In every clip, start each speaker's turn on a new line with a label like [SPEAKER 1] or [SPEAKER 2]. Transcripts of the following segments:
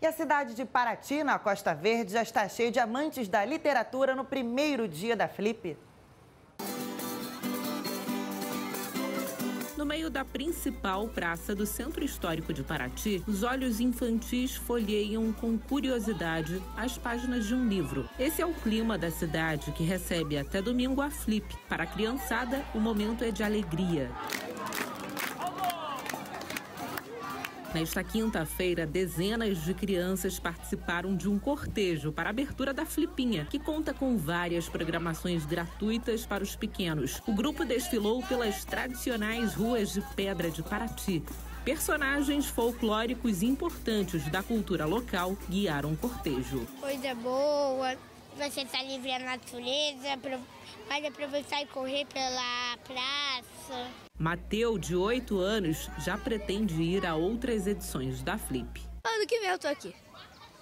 [SPEAKER 1] E a cidade de Paraty, na Costa Verde, já está cheia de amantes da literatura no primeiro dia da Flip.
[SPEAKER 2] No meio da principal praça do Centro Histórico de Paraty, os olhos infantis folheiam com curiosidade as páginas de um livro. Esse é o clima da cidade que recebe até domingo a Flip. Para a criançada, o momento é de alegria. Nesta quinta-feira, dezenas de crianças participaram de um cortejo para a abertura da Flipinha, que conta com várias programações gratuitas para os pequenos. O grupo desfilou pelas tradicionais ruas de pedra de Paraty. Personagens folclóricos importantes da cultura local guiaram o cortejo.
[SPEAKER 3] Coisa boa, você está livre à natureza, pode aproveitar e correr pela praça.
[SPEAKER 2] Mateu, de 8 anos, já pretende ir a outras edições da Flip.
[SPEAKER 4] Ano que vem eu tô aqui.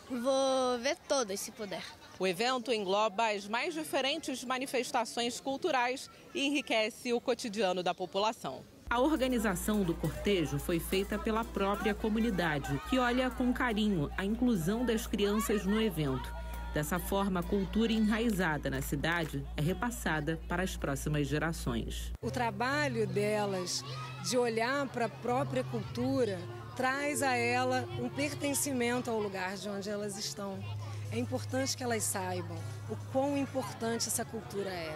[SPEAKER 4] Vou ver todas, se puder.
[SPEAKER 2] O evento engloba as mais diferentes manifestações culturais e enriquece o cotidiano da população. A organização do cortejo foi feita pela própria comunidade, que olha com carinho a inclusão das crianças no evento Dessa forma, a cultura enraizada na cidade é repassada para as próximas gerações.
[SPEAKER 5] O trabalho delas de olhar para a própria cultura traz a ela um pertencimento ao lugar de onde elas estão. É importante que elas saibam o quão importante essa cultura é.